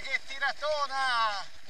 che tiratona!